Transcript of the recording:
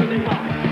的地方。